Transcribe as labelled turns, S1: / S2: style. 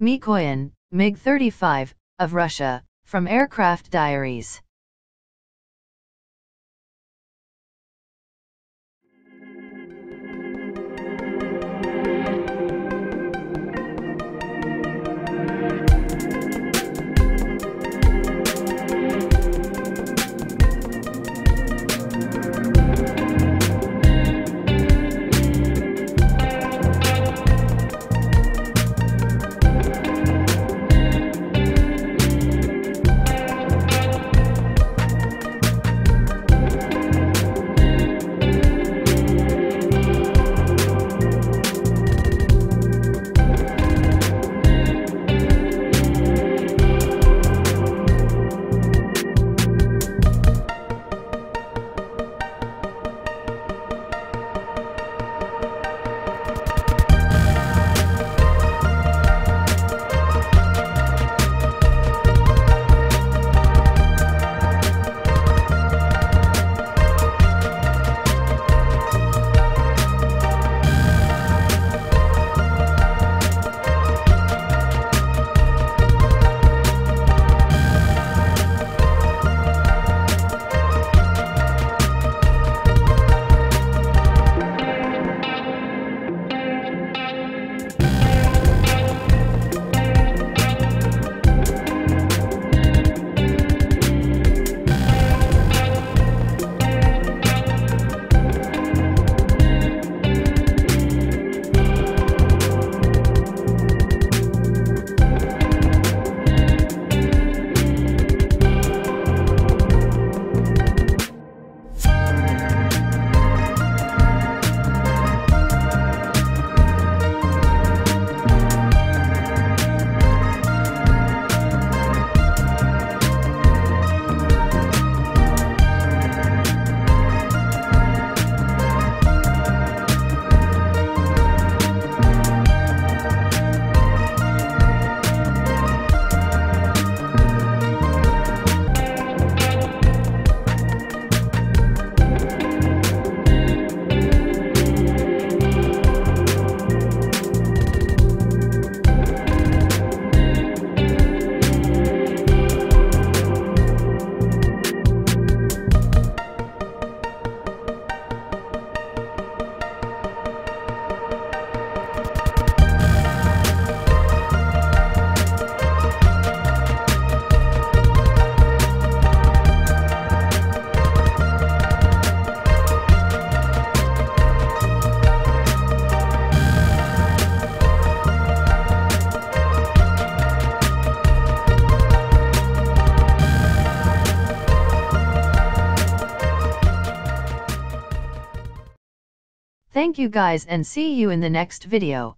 S1: Mikoyan, MiG-35, of Russia, from Aircraft Diaries. Thank you guys and see you in the next video.